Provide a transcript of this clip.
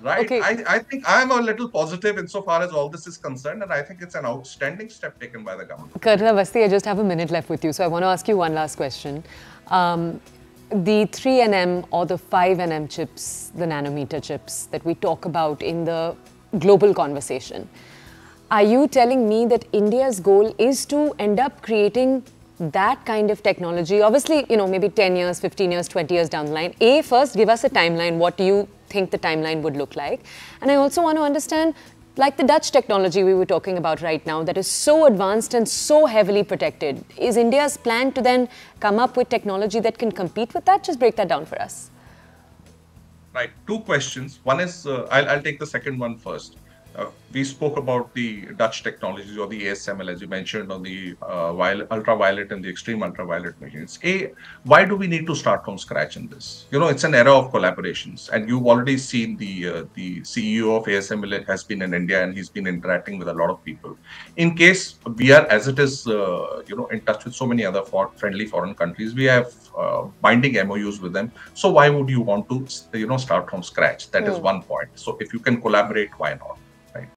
Right. Okay. I, I think I'm a little positive insofar as all this is concerned, and I think it's an outstanding step taken by the government. Colonel Awasthi, I just have a minute left with you, so I want to ask you one last question. Um, the 3nm or the 5nm chips, the nanometer chips that we talk about in the global conversation, are you telling me that India's goal is to end up creating that kind of technology? Obviously, you know, maybe 10 years, 15 years, 20 years down the line. A, first give us a timeline. What do you think the timeline would look like? And I also want to understand like the Dutch technology we were talking about right now that is so advanced and so heavily protected. Is India's plan to then come up with technology that can compete with that? Just break that down for us. Right. Two questions. One is, uh, I'll, I'll take the second one first. Uh, we spoke about the Dutch technologies or the ASML, as you mentioned, or the uh, violet, ultraviolet and the extreme ultraviolet machines. A, why do we need to start from scratch in this? You know, it's an era of collaborations, and you've already seen the uh, the CEO of ASML has been in India and he's been interacting with a lot of people. In case we are, as it is, uh, you know, in touch with so many other for friendly foreign countries, we have uh, binding MOUs with them. So why would you want to, you know, start from scratch? That is Hmm. one point. So if you can collaborate, why not?